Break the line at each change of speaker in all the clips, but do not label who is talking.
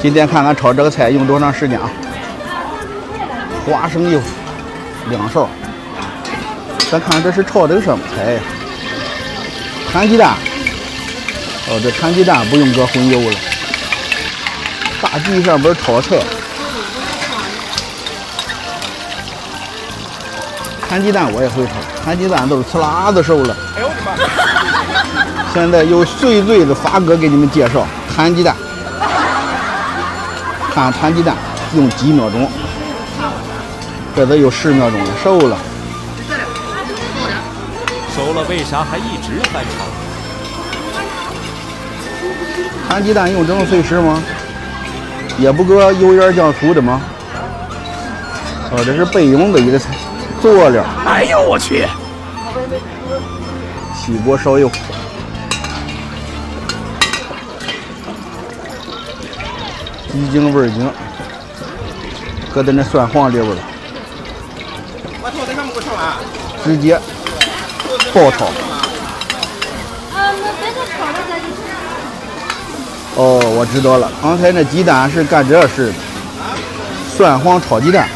今天看看炒这个菜用多长时间啊？花生油两勺。咱看这是炒的什么菜呀？摊鸡蛋。哦，这摊鸡蛋不用搁荤油了。大鸡上边炒菜。摊鸡蛋我也会炒，摊鸡蛋都是呲啦子熟了。哎呦我的妈！现在由碎嘴子发哥给你们介绍摊鸡蛋。看摊鸡蛋用几秒钟，这都有十秒钟了，熟了。
熟了，为啥还一直翻炒？
摊鸡蛋用这种碎石吗？也不搁油盐酱醋的吗？哦，这是备用的一个菜。佐料。
哎呦我去！
起锅烧油，鸡精味精，搁在那蒜黄里边了。直接爆炒。哦，我知道了，刚才那鸡蛋是干这事的，蒜黄炒鸡蛋。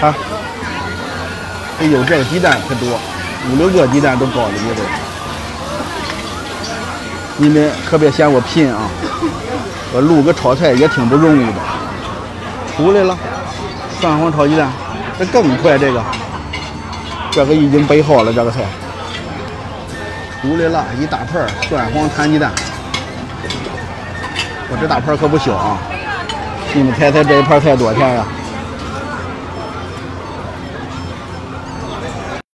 啊！哎呦，这个鸡蛋可多，五六个鸡蛋都包里边。你们可别嫌我贫啊！我录个炒菜也挺不容易的。出来了，蒜黄炒鸡蛋，这更快。这个，这个已经备好了。这个菜出来了，一大盘蒜黄摊鸡蛋。我这大盘可不小啊！你们猜猜这一盘菜多少钱呀？